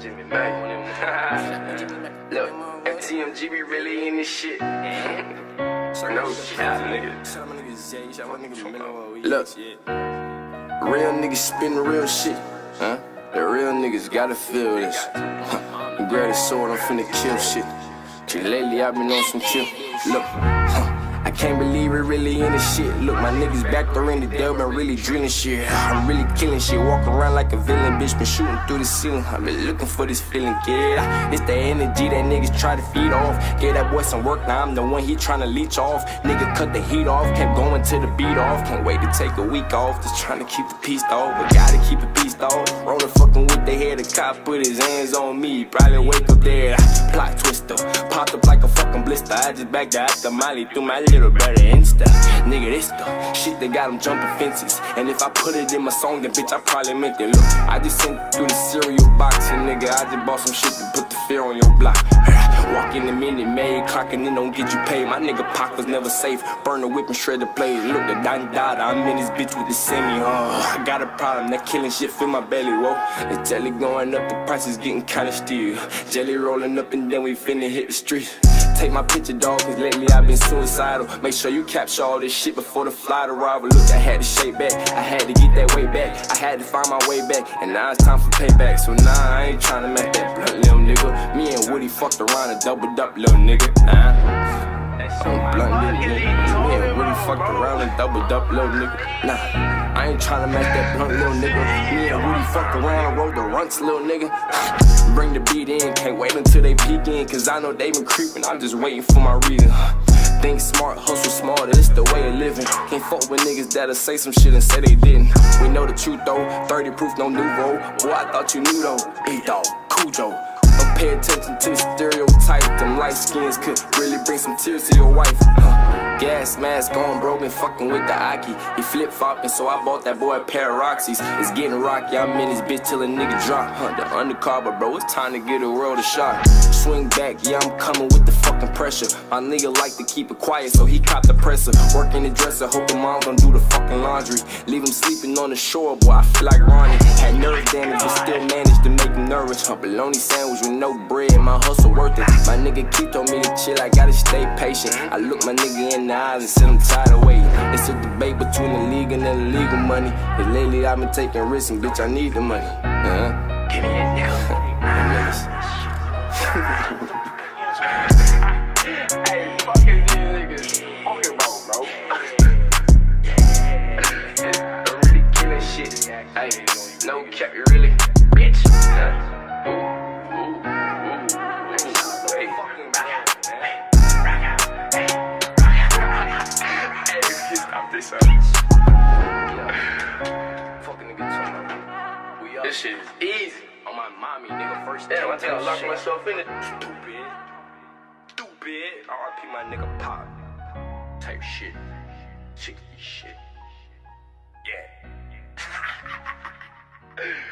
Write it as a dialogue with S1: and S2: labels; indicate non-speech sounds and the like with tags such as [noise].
S1: Jimmy Mack. [laughs] Look, FTMG be really in this shit. [laughs] no cap, nigga. Look, real niggas spin real shit. Huh? The real niggas gotta feel this. [laughs] Grab the sword, I'm finna kill shit. Cause lately I've been on some kill. Look can't believe we're really in this shit. Look, my niggas back there in the Dell, been really drilling shit. I'm really killing shit. Walk around like a villain, bitch, been shooting through the ceiling. I've been looking for this feeling, kid. It's the energy that niggas try to feed off. Get that boy some work, now I'm the one he to leech off. Nigga cut the heat off, kept going to the beat off. Can't wait to take a week off, just trying to keep the peace, though, But gotta keep the peace, though. Rolling fucking with the head, the cop put his hands on me. Probably wake up dead. Plot twister, popped up like a blister. I just backed out the molly through my little brother Insta. Nigga, this the shit that got him jumping fences. And if I put it in my song, then bitch, I probably meant it. Look, I just sent through the cereal box, and nigga, I just bought some shit to put the fear on your block. Walk in the minute maid, clocking in, don't get you paid. My nigga Pac was never safe. Burn the whip and shred the blade. Look, the Don Dada, I'm in this bitch with the semi. Oh, I got a problem, that killing shit fill my belly. Whoa, the jelly going up, the price is getting kinda steep. Jelly rolling up, and then we finna hit the streets. Take my picture, dog, cause lately I've been suicidal. Make sure you capture all this shit before the flight arrival. Look, I had to shake back, I had to get that way back. I had to find my way back, and now it's time for payback. So nah, I ain't tryna make that blunt, little nigga. Me and Woody fucked around and doubled up, little nigga. Nah. I'm blunt, little nigga. Me and Woody fucked around and doubled up, little nigga. Nah, I ain't tryna make that blunt, little nigga. Me fucked around rolled the runts, little nigga. [sighs] Bring the beat in, can't wait until they peek in, cause I know they been creeping. I'm just waiting for my reason. [sighs] Think smart, hustle smarter, it's the way of living. Can't fuck with niggas that'll say some shit and say they didn't. We know the truth though, 30 proof, no new roll. Boy, I thought you knew though. E-Dog, Cujo. But pay attention to the stereotype. Them light skins could really bring some tears to your wife. Gas mask on, bro, been fucking with the Aki. He flip flopping, so I bought that boy a pair of Roxy's. It's getting rocky, I'm in this bitch till a nigga drop. Huh, the undercar, but bro, it's time to get a world a shot. Swing back, yeah, I'm coming with the fucking pressure. My nigga like to keep it quiet, so he cop the presser. Working the dresser, hope the mom don't do the fucking laundry. Leave him sleeping on the shore, boy, I feel like Ronnie. Had nerve damage, but still managed to make him nervous. A bologna sandwich with no bread, my hustle worth it. My nigga keep told me to chill, I gotta stay patient. I look my nigga in the eyes and said I'm tired of waiting. It's a debate between the league and the illegal money. Cause lately I've been taking risks and bitch, I need the money. Uh-huh. Give me a nigga. [laughs] Hey, fucking niggas. Fucking bro, bro. Hey, no cap, you really, bitch. Huh? Ooh, ooh, ooh. Hey, Hey, stop this up. Fucking nigga talking about we up. This shit is easy. On my mommy, nigga, first Damn, I think I locked myself in it. Stupid. Stupid. RIP my nigga pop. Type shit. Chicky shit. Yeah. Yeah.